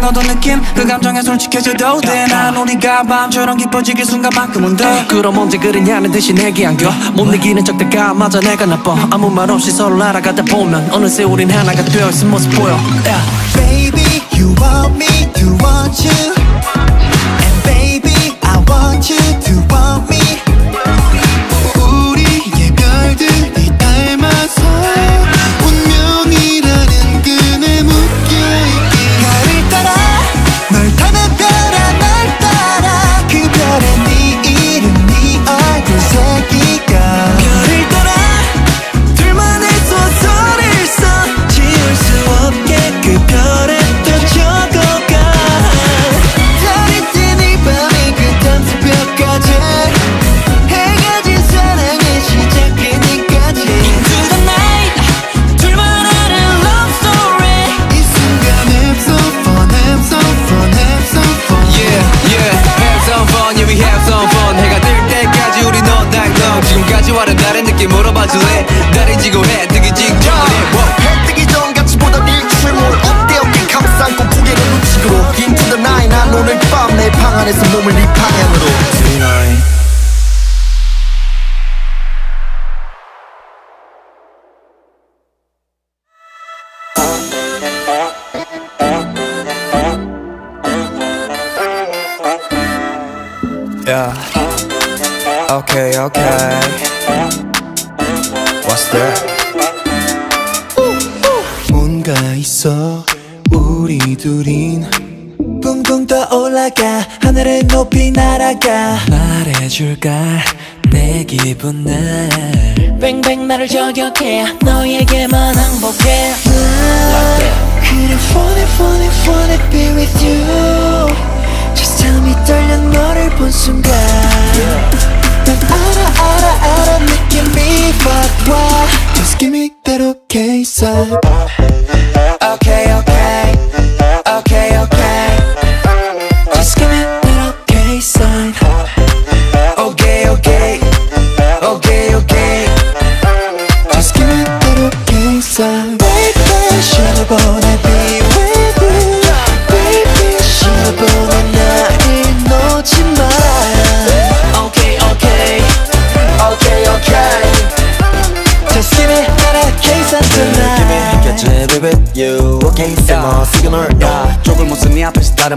너도 느낌? 그 감정에 솔직해져도 돼난 우리가 밤처럼 깊어지길 순간만큼은 더 그럼 언제 그러냐는 듯이 내게 안겨. 못 이기는 적들과 맞아 내가 나빠. 아무 말 없이 서로 날아가다 보면 어느새 우린 하나가 되어있은 모습 보여. yeah. Baby, you want me to want you. And baby, I want you to want me. 하늘을 높이 날아가 말해줄까 내 기분을 뱅뱅 나를 저격해 너에게만 항복해 그래 wanna wanna wanna be with you Just tell me 떨려 너를 본 순간 난 알아 알아 알아 느낌이 확와 Just give me that okay Okay okay Okay okay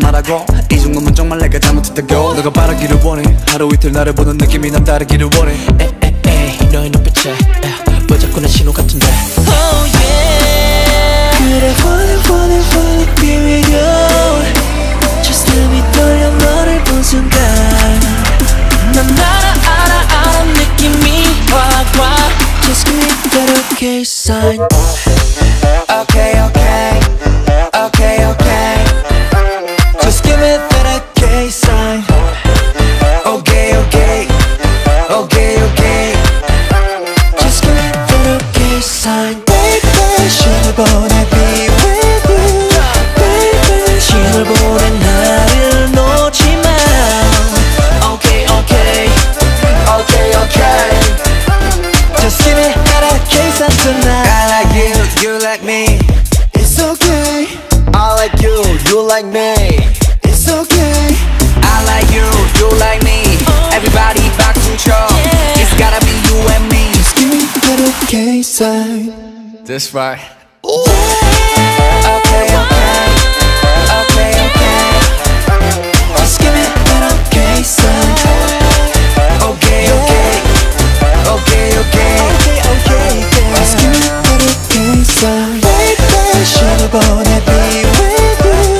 말하고 이 정도면 정말 내가 잘못했다고 너가 바라기를 원해 하루 이틀 나를 보는 느낌이 난 다르기를 원해 에에에 너의 눈빛에 뽀짝거는 신호 같은데 Oh that like me It's okay. I like you, you like me. Everybody back control. It's gotta be you and me. Just give me a little case time this right. Ooh. Okay, okay. Okay, okay. Just give me little Okay, okay. Okay, okay. Just give me little Baby, should have born to be with you.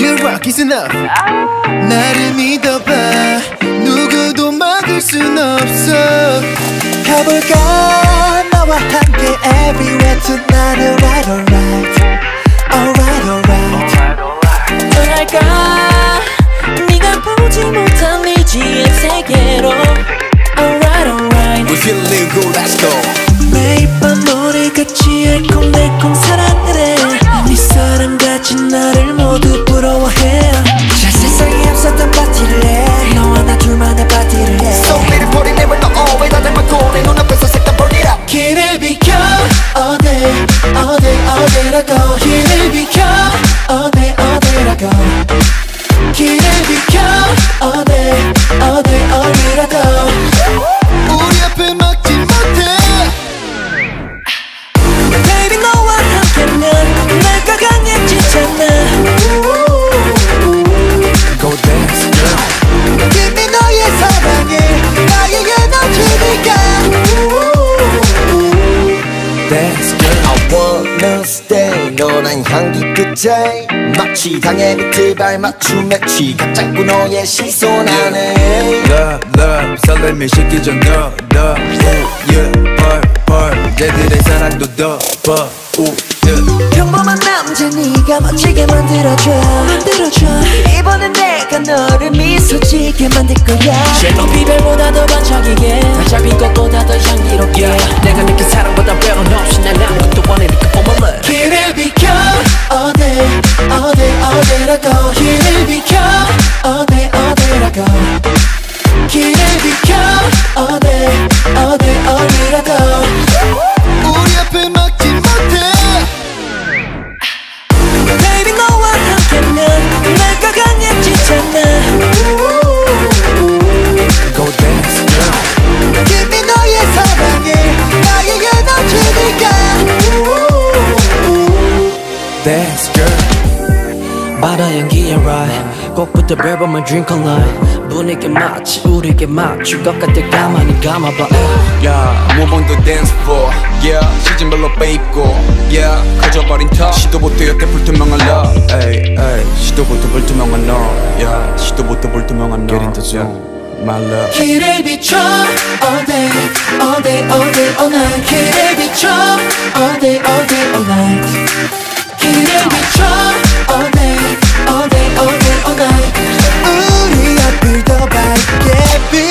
You're rock is enough 나를 믿어봐 누구도 막을 순 없어 가볼까 나와 함께 Everywhere tonight Alright alright Alright alright 떠날까 네가 보지 못한 미지의 세계로 Alright alright We're feeling good let's go 매일 밤 노래같이 알콩달콩 사랑을 해네 사랑같이 나를 어디 어 당의 끝을 발맞춤에 쥐가 잡고 너의 시선 안에 love love 설렘이 식기 전 ooh yeah 벌 벌. 쟤들의 사랑도 더버 yeah 평범한 남자 네가 멋지게 만들어줘 만들어줘. 이번엔 내가 너를 미소 짓게 만들 거야. 쉐이퍼 비별보다 더 바다 향기에 ride 꽃부터 밟으면 drink all night 분위기 마치 우리에게 맞출 것 같아 가만히 감아봐 Yeah, move on the dance floor Yeah, 시즌별로 빼입고 Yeah, 커져버린 턱 시도부터 여태 불투명한 love Ay, ay, 시도부터 불투명한 너 Yeah, 시도부터 불투명한 너 Get into zone, my love 길을 비춰 all night 길을 비춰 어디 어디 all night 길을 비춰 어디 어디 어디 all night 우리 앞을 더 밝게 비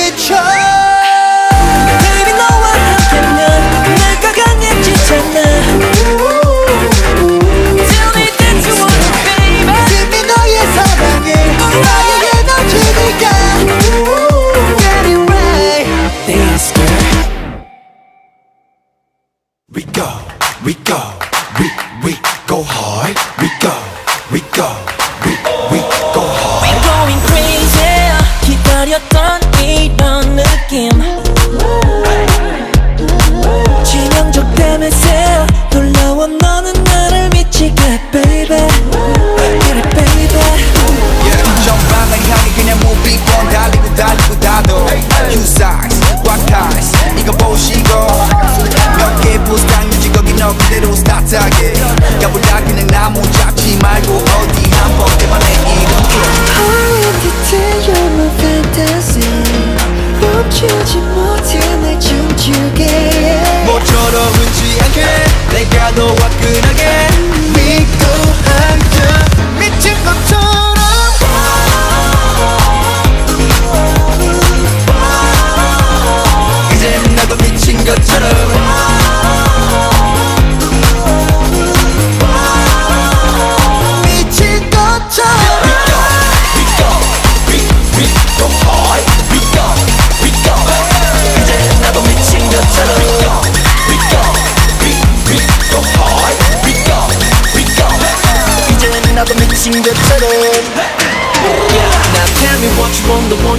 그냥 무비권 달리고 달리고 다도 You size, what ties 이거 보시고. 몇개 부스당 유지 거기 너 그대로 스타트하게. 가보다 그냥 나무 잡지 말고 어디 한번 해봐내 이런 Hard to tell you're my fantasy 멈추지 못해 날 춤추게. 모처럼 흔지 않게 내가 더 화끈하게 the one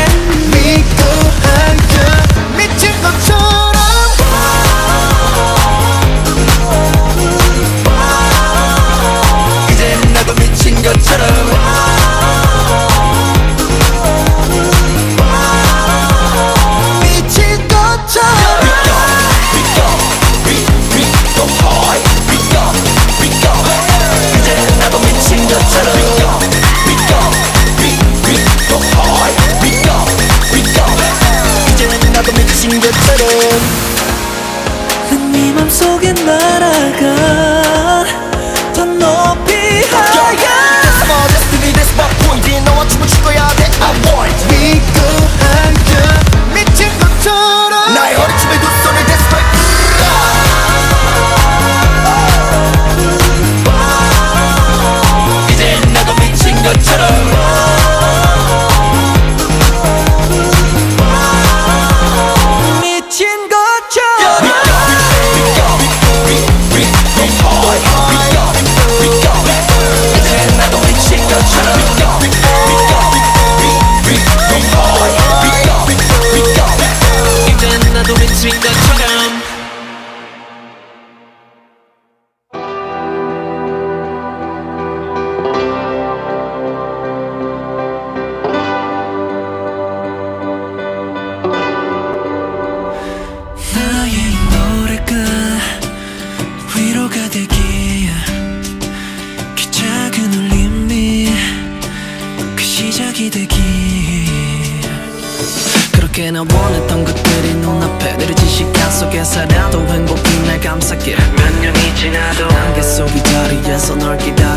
네 맘속에 날아가 더 높이 higher That's my destiny, that's my point 너와 춤을 출 거야 that I want We go 나도 안개 속의 자리에서 널 기다릴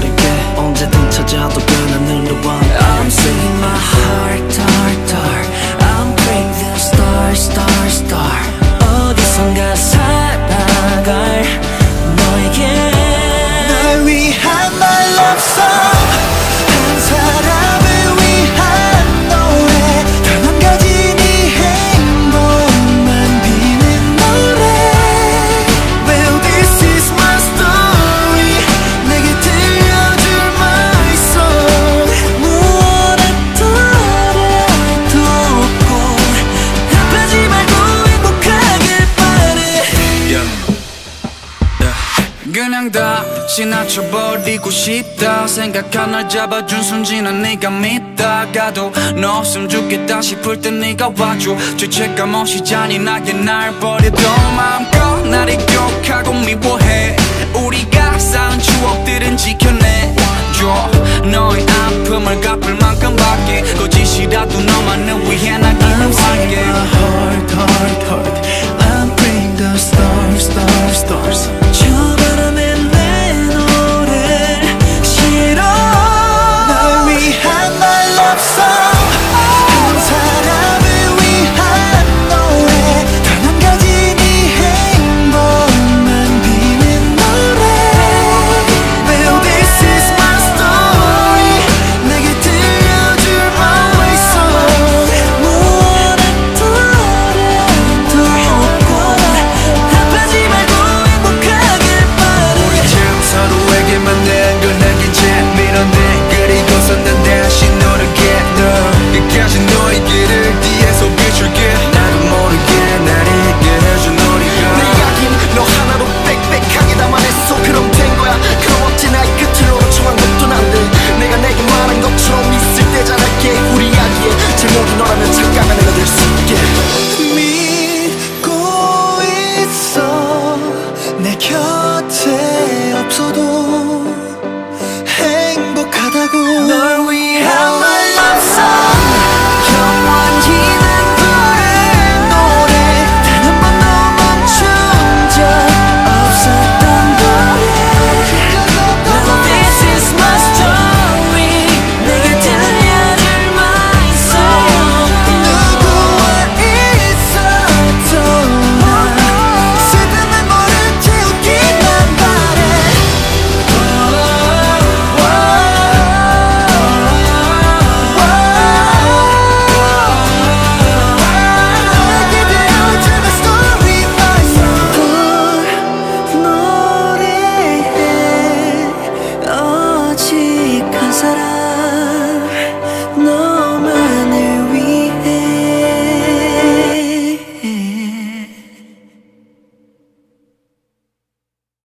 그냥 다 지나쳐버리고 싶다. 생각한 날 잡아준 순진한 네가 믿다가도 너 없음 죽겠다 싶을 땐 네가 와줘. 죄책감 없이 잔인하게 날 버려도 마음껏 날 욕하고 미워해. 우리가 쌓은 추억들은 지켜내줘. 너의 아픔을 갚을 만큼밖에 거짓이라도 너만을 위해 난 기억할게 I'm